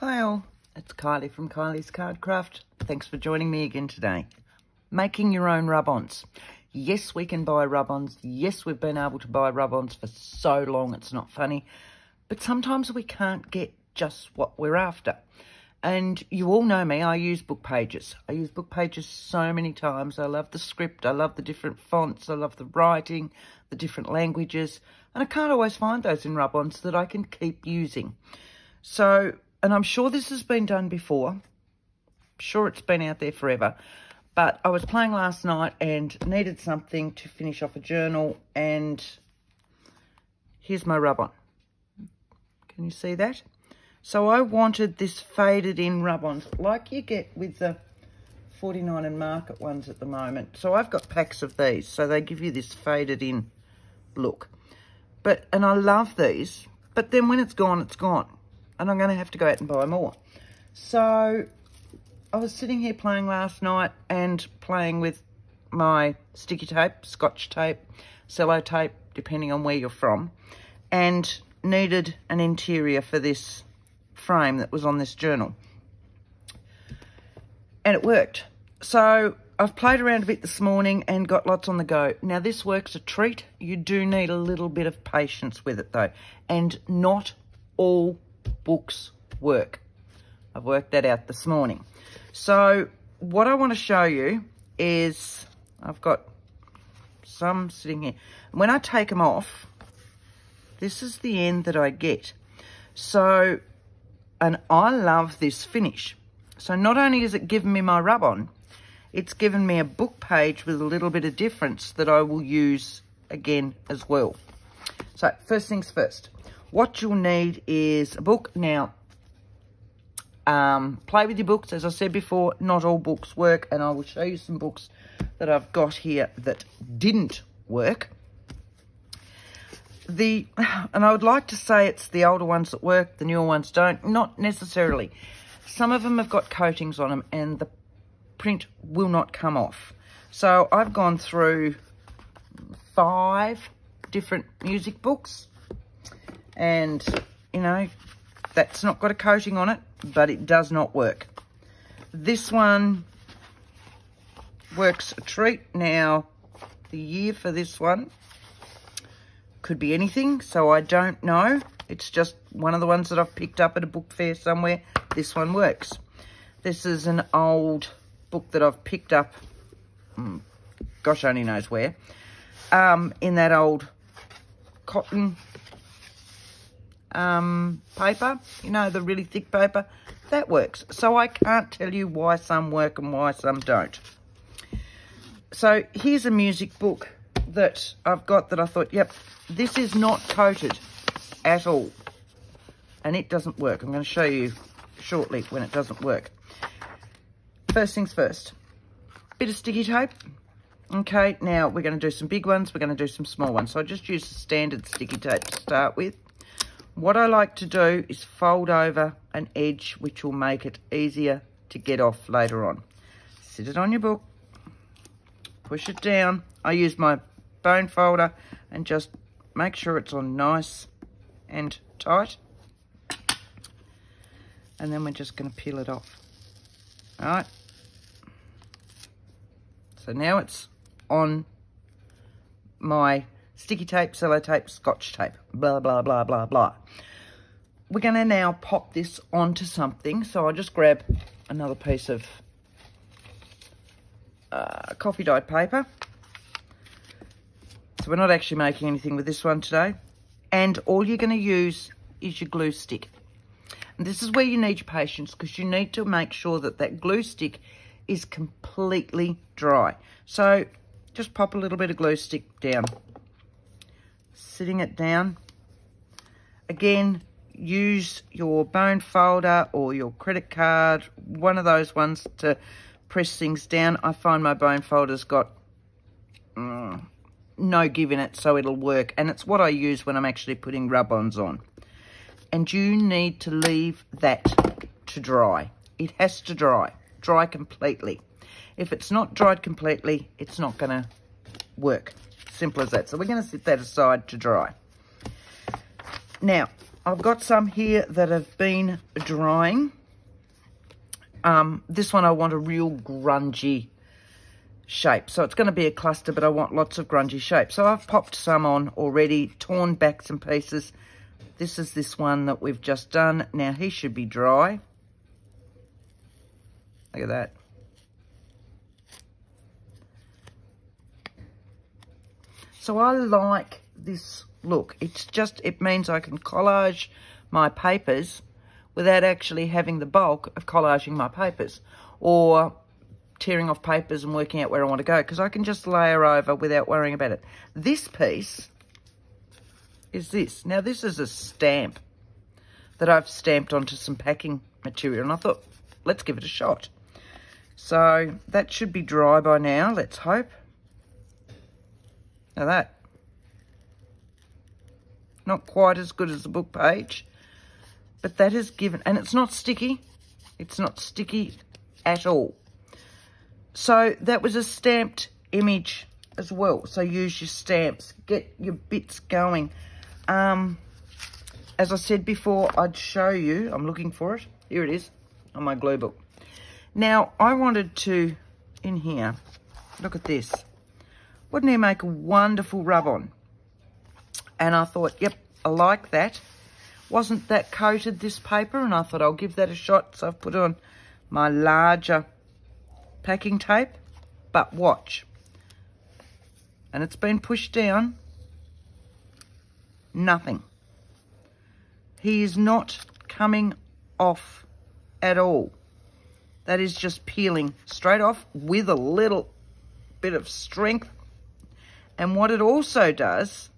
Hi all, it's Kylie from Kylie's Card Craft. Thanks for joining me again today. Making your own rub-ons. Yes, we can buy rub-ons. Yes, we've been able to buy rub-ons for so long it's not funny. But sometimes we can't get just what we're after. And you all know me, I use book pages. I use book pages so many times. I love the script, I love the different fonts, I love the writing, the different languages. And I can't always find those in rub-ons that I can keep using. So and I'm sure this has been done before. I'm sure it's been out there forever. But I was playing last night and needed something to finish off a journal. And here's my rub-on. Can you see that? So I wanted this faded in rub-ons like you get with the 49 and Market ones at the moment. So I've got packs of these. So they give you this faded in look. But, and I love these. But then when it's gone, it's gone and I'm going to have to go out and buy more. So I was sitting here playing last night and playing with my sticky tape, scotch tape, cello tape, depending on where you're from, and needed an interior for this frame that was on this journal. And it worked. So I've played around a bit this morning and got lots on the go. Now, this works a treat. You do need a little bit of patience with it, though. And not all books work. I've worked that out this morning. So what I want to show you is I've got some sitting here. When I take them off, this is the end that I get. So, and I love this finish. So not only is it giving me my rub-on, it's given me a book page with a little bit of difference that I will use again as well. So first things first, what you'll need is a book. Now, um, play with your books. As I said before, not all books work, and I will show you some books that I've got here that didn't work. The And I would like to say it's the older ones that work, the newer ones don't. Not necessarily. Some of them have got coatings on them, and the print will not come off. So I've gone through five different music books and you know that's not got a coating on it but it does not work. This one works a treat. Now the year for this one could be anything so I don't know. It's just one of the ones that I've picked up at a book fair somewhere. This one works. This is an old book that I've picked up hmm, gosh only knows where um, in that old cotton um, paper, you know, the really thick paper, that works. So I can't tell you why some work and why some don't. So here's a music book that I've got that I thought, yep, this is not coated at all. And it doesn't work. I'm going to show you shortly when it doesn't work. First things first, bit of sticky tape. Okay, now we're going to do some big ones. We're going to do some small ones. So I just use standard sticky tape to start with. What I like to do is fold over an edge which will make it easier to get off later on. Sit it on your book, push it down. I use my bone folder and just make sure it's on nice and tight. And then we're just going to peel it off. All right. So now it's on my sticky tape, sellotape, scotch tape, blah, blah, blah, blah, blah. We're going to now pop this onto something. So I'll just grab another piece of uh, coffee dyed paper. So we're not actually making anything with this one today. And all you're going to use is your glue stick. And this is where you need your patience because you need to make sure that that glue stick is completely dry. So just pop a little bit of glue stick down sitting it down. Again, use your bone folder or your credit card, one of those ones to press things down. I find my bone folder's got mm, no give in it, so it'll work. And it's what I use when I'm actually putting rub-ons on. And you need to leave that to dry. It has to dry, dry completely. If it's not dried completely, it's not going to work. Simple as that. So we're going to set that aside to dry. Now, I've got some here that have been drying. Um, this one I want a real grungy shape. So it's going to be a cluster, but I want lots of grungy shape. So I've popped some on already, torn back some pieces. This is this one that we've just done. Now he should be dry. Look at that. So I like this look. It's just, it means I can collage my papers without actually having the bulk of collaging my papers or tearing off papers and working out where I want to go because I can just layer over without worrying about it. This piece is this. Now, this is a stamp that I've stamped onto some packing material and I thought, let's give it a shot. So that should be dry by now, let's hope. Now that, not quite as good as the book page, but that is given, and it's not sticky. It's not sticky at all. So that was a stamped image as well. So use your stamps, get your bits going. Um, as I said before, I'd show you, I'm looking for it. Here it is on my glue book. Now, I wanted to, in here, look at this. Wouldn't he make a wonderful rub-on? And I thought, yep, I like that. Wasn't that coated, this paper? And I thought I'll give that a shot. So I've put on my larger packing tape. But watch. And it's been pushed down. Nothing. He is not coming off at all. That is just peeling straight off with a little bit of strength. And what it also does,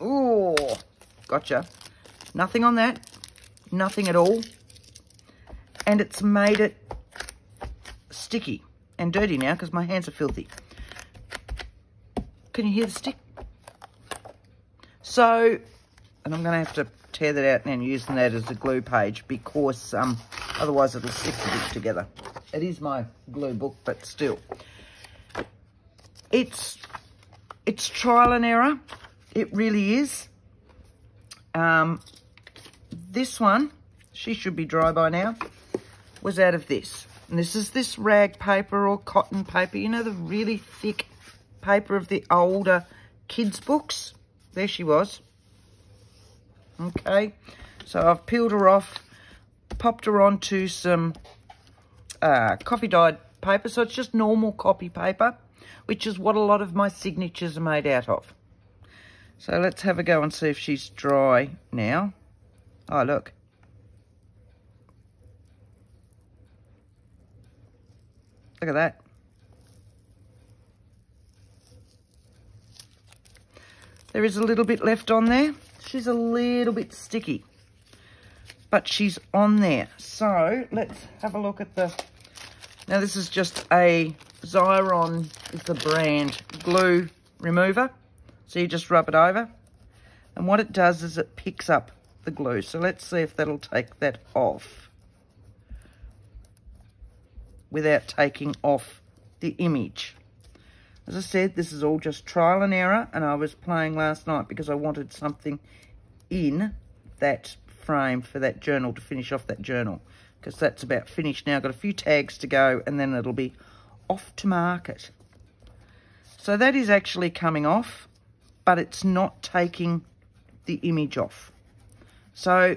oh, gotcha. Nothing on that, nothing at all. And it's made it sticky and dirty now because my hands are filthy. Can you hear the stick? So, and I'm going to have to tear that out and using that as a glue page because um, otherwise it'll stick together. It is my glue book, but still. It's, it's trial and error. It really is. Um, this one, she should be dry by now, was out of this. And this is this rag paper or cotton paper. You know, the really thick paper of the older kids' books? There she was. Okay. So I've peeled her off, popped her onto some uh, coffee dyed paper. So it's just normal copy paper, which is what a lot of my signatures are made out of. So let's have a go and see if she's dry now. Oh, look. Look at that. There is a little bit left on there. She's a little bit sticky, but she's on there. So let's have a look at the, now this is just a Xyron is the brand glue remover. So you just rub it over. And what it does is it picks up the glue. So let's see if that'll take that off without taking off the image. As I said, this is all just trial and error, and I was playing last night because I wanted something in that frame for that journal to finish off that journal because that's about finished now. I've got a few tags to go, and then it'll be off to market. So that is actually coming off but it's not taking the image off. So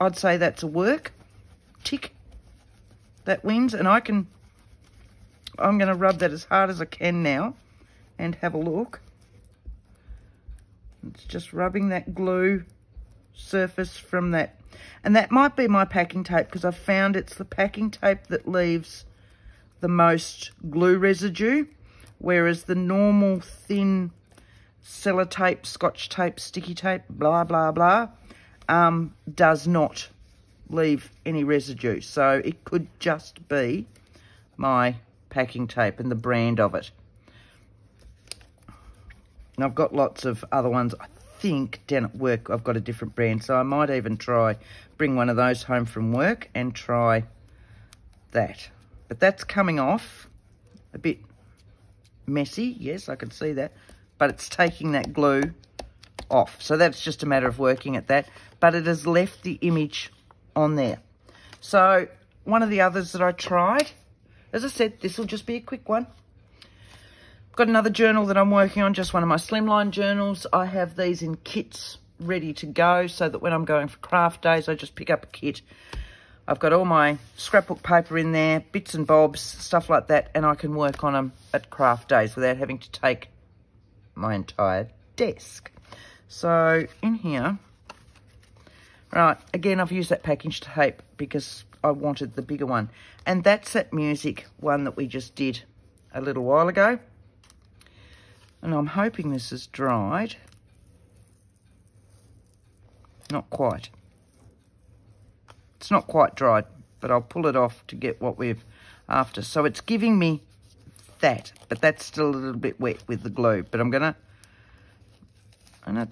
I'd say that's a work. Tick. That wins. And I can, I'm going to rub that as hard as I can now and have a look. It's just rubbing that glue surface from that. And that might be my packing tape because I've found it's the packing tape that leaves the most glue residue. Whereas the normal thin sellotape, scotch tape, sticky tape, blah, blah, blah, um, does not leave any residue. So it could just be my packing tape and the brand of it. And I've got lots of other ones. I think down at work I've got a different brand. So I might even try, bring one of those home from work and try that. But that's coming off a bit messy. Yes, I can see that but it's taking that glue off. So that's just a matter of working at that. But it has left the image on there. So one of the others that I tried, as I said, this will just be a quick one. Got another journal that I'm working on, just one of my slimline journals. I have these in kits ready to go so that when I'm going for craft days, I just pick up a kit. I've got all my scrapbook paper in there, bits and bobs, stuff like that, and I can work on them at craft days without having to take my entire desk. So in here, right, again, I've used that package tape because I wanted the bigger one. And that's that music one that we just did a little while ago. And I'm hoping this is dried. Not quite. It's not quite dried, but I'll pull it off to get what we're after. So it's giving me that, but that's still a little bit wet with the glue. But I'm to I'm to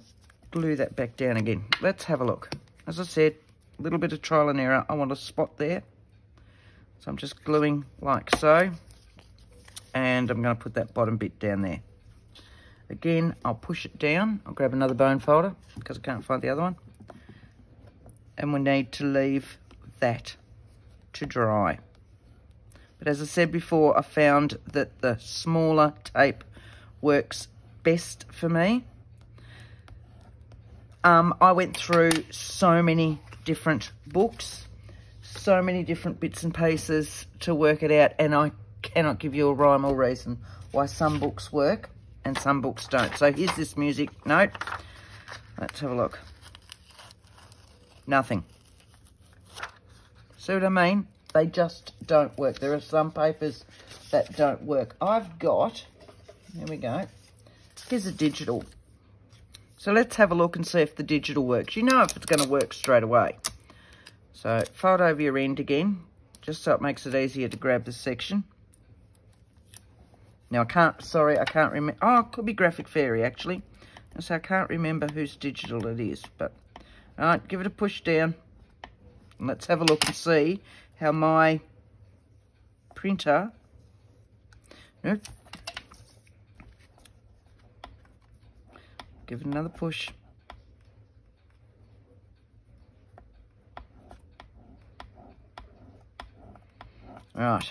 glue that back down again. Let's have a look. As I said, a little bit of trial and error. I want a spot there. So I'm just gluing like so. And I'm going to put that bottom bit down there. Again, I'll push it down. I'll grab another bone folder because I can't find the other one. And we need to leave that to dry. But as I said before, I found that the smaller tape works best for me. Um, I went through so many different books, so many different bits and pieces to work it out, and I cannot give you a rhyme or reason why some books work and some books don't. So here's this music note. Let's have a look. Nothing. See what I mean? They just don't work. There are some papers that don't work. I've got, here we go. Here's a digital so let's have a look and see if the digital works. You know if it's going to work straight away. So fold over your end again, just so it makes it easier to grab the section. Now I can't, sorry, I can't remember. Oh, it could be Graphic Fairy actually. So I can't remember whose digital it is. But, all right, give it a push down. And let's have a look and see how my printer, Give it another push. Right.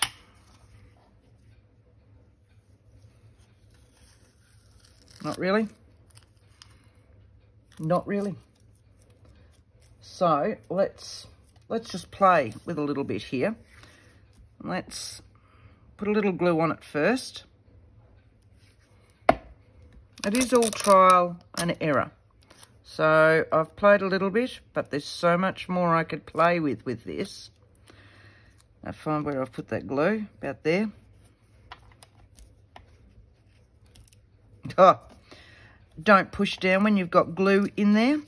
Not really. Not really. So let's let's just play with a little bit here. Let's put a little glue on it first. It is all trial and error. So I've played a little bit, but there's so much more I could play with with this. I find where I've put that glue, about there. Oh, don't push down when you've got glue in there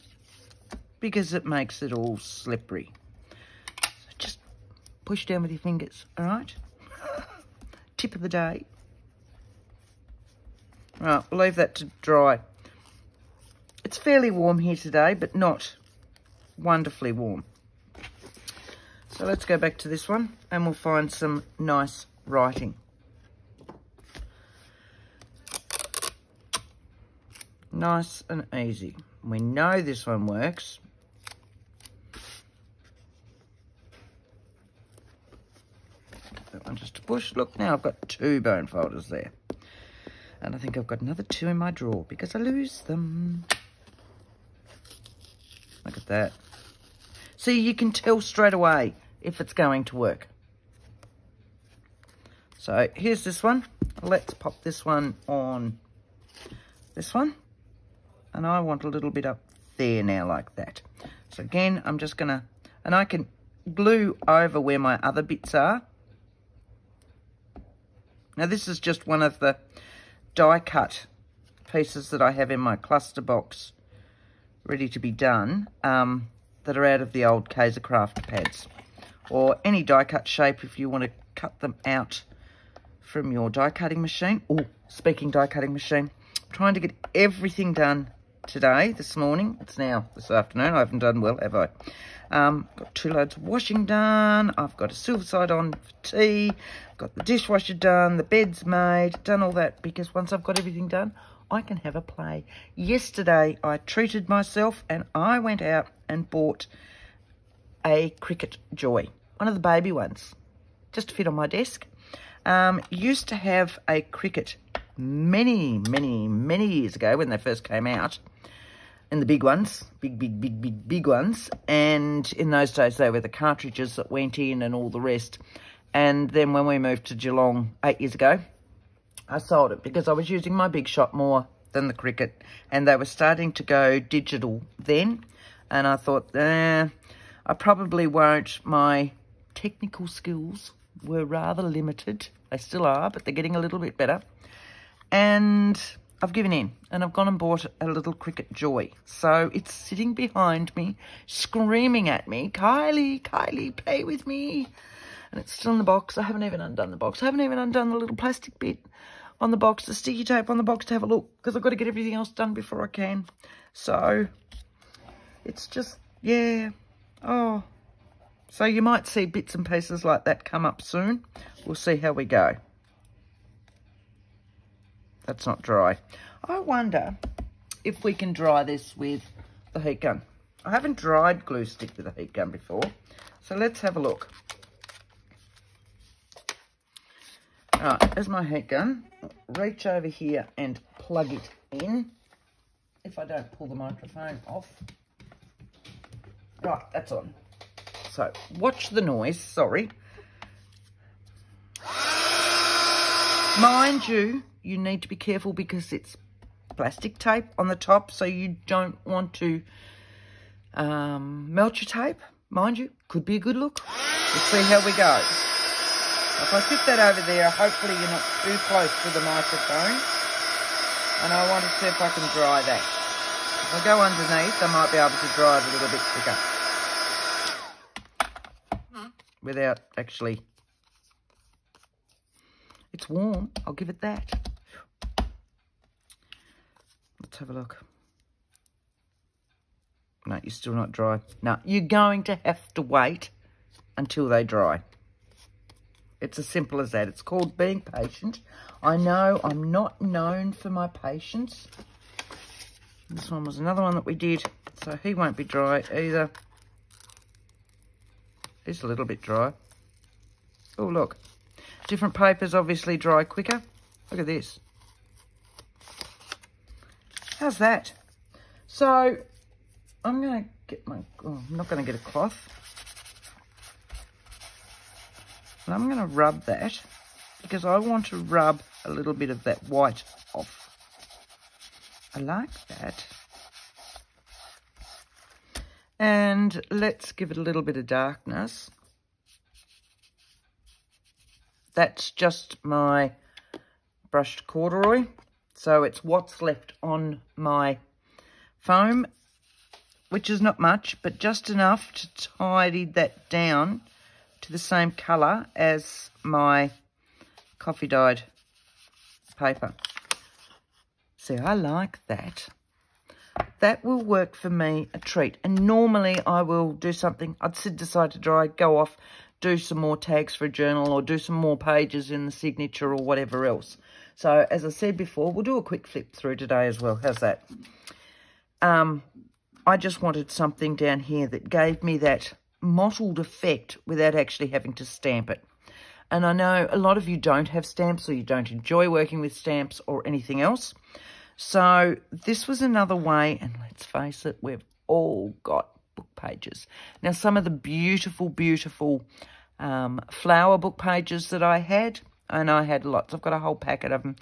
because it makes it all slippery. Push down with your fingers, all right? Tip of the day. Right, we'll leave that to dry. It's fairly warm here today, but not wonderfully warm. So let's go back to this one and we'll find some nice writing. Nice and easy. We know this one works. That one just a push. Look, now I've got two bone folders there. And I think I've got another two in my drawer because I lose them. Look at that. See, you can tell straight away if it's going to work. So here's this one. Let's pop this one on this one. And I want a little bit up there now like that. So again, I'm just going to, and I can glue over where my other bits are. Now this is just one of the die cut pieces that I have in my cluster box ready to be done um, that are out of the old KaiserCraft pads or any die cut shape if you want to cut them out from your die cutting machine. Oh, speaking die cutting machine, I'm trying to get everything done today, this morning. It's now this afternoon. I haven't done well, have I? Um, got two loads of washing done. I've got a silver side on for tea. Got the dishwasher done. The bed's made. Done all that because once I've got everything done, I can have a play. Yesterday, I treated myself and I went out and bought a Cricut Joy, one of the baby ones, just to fit on my desk. Um, used to have a Cricut many, many, many years ago when they first came out. And the big ones, big, big, big, big, big ones. And in those days, they were the cartridges that went in and all the rest. And then when we moved to Geelong eight years ago, I sold it because I was using my big shot more than the Cricut. And they were starting to go digital then. And I thought, eh, I probably won't. My technical skills were rather limited. They still are, but they're getting a little bit better. And I've given in and I've gone and bought a little Cricut Joy. So it's sitting behind me, screaming at me, Kylie, Kylie, play with me. And it's still in the box. I haven't even undone the box. I haven't even undone the little plastic bit on the box, the sticky tape on the box to have a look because I've got to get everything else done before I can. So it's just, yeah, oh. So you might see bits and pieces like that come up soon. We'll see how we go. That's not dry. I wonder if we can dry this with the heat gun. I haven't dried glue stick with a heat gun before. So let's have a look. Alright, there's my heat gun. Reach over here and plug it in. If I don't pull the microphone off. Right, that's on. So, watch the noise, sorry. Mind you, you need to be careful because it's plastic tape on the top, so you don't want to um, melt your tape. Mind you, could be a good look. Let's see how we go. If I fit that over there, hopefully you're not too close to the microphone. And I want to see if I can dry that. If I go underneath, I might be able to dry it a little bit quicker. Without actually it's warm. I'll give it that. Let's have a look. No, you're still not dry. No, you're going to have to wait until they dry. It's as simple as that. It's called being patient. I know I'm not known for my patience. This one was another one that we did, so he won't be dry either. He's a little bit dry. Oh, look. Different papers obviously dry quicker. Look at this. How's that? So, I'm going to get my... Oh, I'm not going to get a cloth. And I'm going to rub that because I want to rub a little bit of that white off. I like that. And let's give it a little bit of darkness. That's just my brushed corduroy. So it's what's left on my foam, which is not much, but just enough to tidy that down to the same colour as my coffee dyed paper. See, I like that. That will work for me a treat. And normally I will do something. I'd decide to dry, go off, do some more tags for a journal or do some more pages in the signature or whatever else. So, as I said before, we'll do a quick flip through today as well. How's that? Um, I just wanted something down here that gave me that mottled effect without actually having to stamp it. And I know a lot of you don't have stamps or you don't enjoy working with stamps or anything else. So this was another way, and let's face it, we've all got book pages. Now, some of the beautiful, beautiful um, flower book pages that I had, and I had lots. I've got a whole packet of them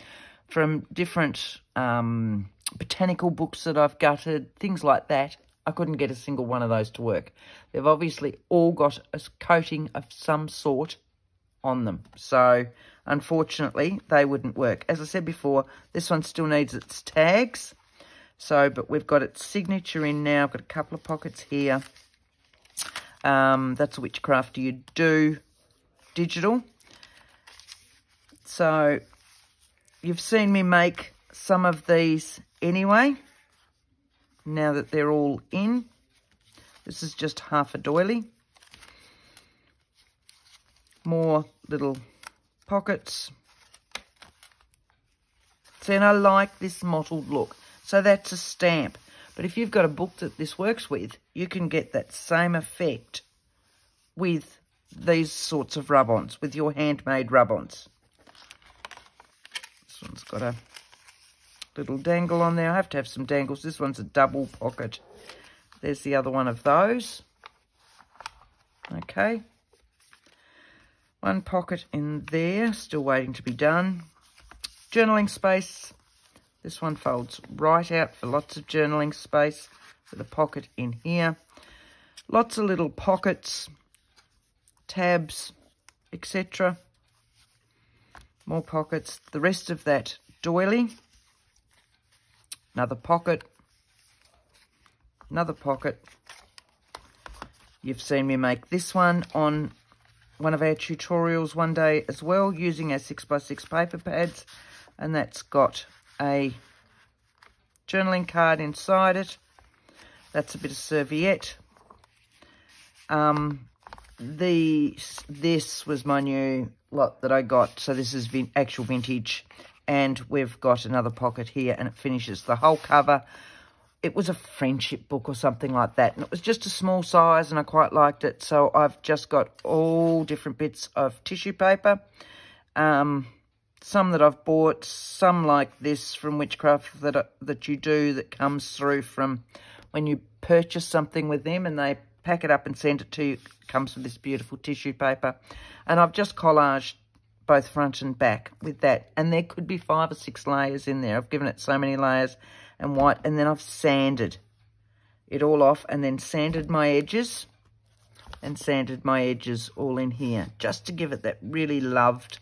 from different um, botanical books that I've gutted, things like that. I couldn't get a single one of those to work. They've obviously all got a coating of some sort on them. So, unfortunately, they wouldn't work. As I said before, this one still needs its tags. So, but we've got its signature in now. I've got a couple of pockets here. Um, that's Witchcraft You Do digital. So, you've seen me make some of these anyway. Now that they're all in. This is just half a doily. More little pockets See, and I like this mottled look. So that's a stamp. But if you've got a book that this works with, you can get that same effect with these sorts of rub-ons, with your handmade rub-ons. This one's got a little dangle on there. I have to have some dangles. This one's a double pocket. There's the other one of those. Okay. One pocket in there, still waiting to be done. Journaling space. This one folds right out for lots of journaling space with a pocket in here. Lots of little pockets, tabs, etc. More pockets. The rest of that doily. Another pocket. Another pocket. You've seen me make this one on one of our tutorials one day as well using our 6x6 paper pads and that's got a journaling card inside it. That's a bit of serviette. Um, the this was my new lot that I got. So this is vin actual vintage. And we've got another pocket here and it finishes the whole cover. It was a friendship book or something like that. And it was just a small size and I quite liked it. So I've just got all different bits of tissue paper. Um, some that I've bought, some like this from Witchcraft that, uh, that you do that comes through from when you purchase something with them and they pack it up and send it to you. It comes with this beautiful tissue paper. And I've just collaged both front and back with that. And there could be five or six layers in there. I've given it so many layers and white. And then I've sanded it all off and then sanded my edges and sanded my edges all in here just to give it that really loved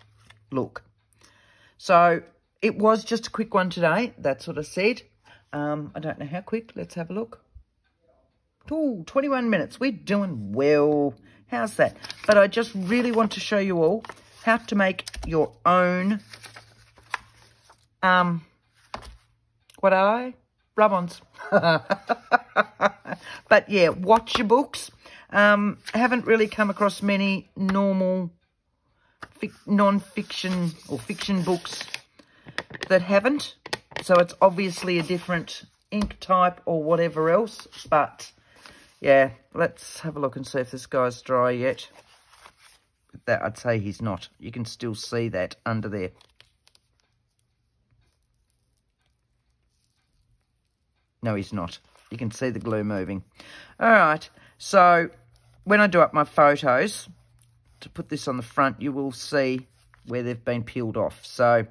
look. So it was just a quick one today. That's what I said. Um, I don't know how quick. Let's have a look. Oh, 21 minutes. We're doing well. How's that? But I just really want to show you all how to make your own, um, what are they? Rub-ons. but yeah, watch your books. Um, I haven't really come across many normal non-fiction or fiction books that haven't. So it's obviously a different ink type or whatever else. But yeah, let's have a look and see if this guy's dry yet. That I'd say he's not. You can still see that under there. No, he's not. You can see the glue moving. All right, so when I do up my photos, to put this on the front, you will see where they've been peeled off. So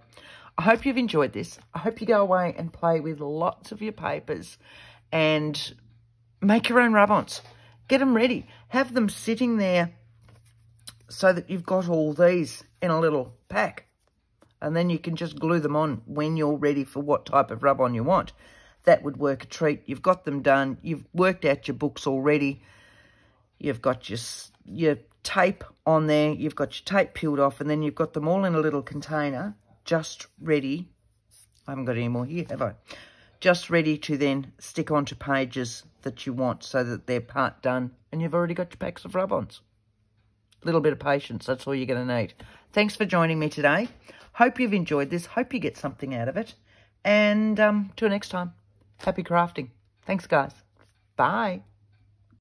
I hope you've enjoyed this. I hope you go away and play with lots of your papers and make your own rub-ons. Get them ready. Have them sitting there so that you've got all these in a little pack. And then you can just glue them on when you're ready for what type of rub-on you want. That would work a treat. You've got them done. You've worked out your books already. You've got your, your tape on there. You've got your tape peeled off. And then you've got them all in a little container just ready. I haven't got any more here, have I? Just ready to then stick onto pages that you want so that they're part done. And you've already got your packs of rub-ons. A little bit of patience, that's all you're going to need. Thanks for joining me today. Hope you've enjoyed this. Hope you get something out of it. And um, till next time, happy crafting. Thanks, guys. Bye.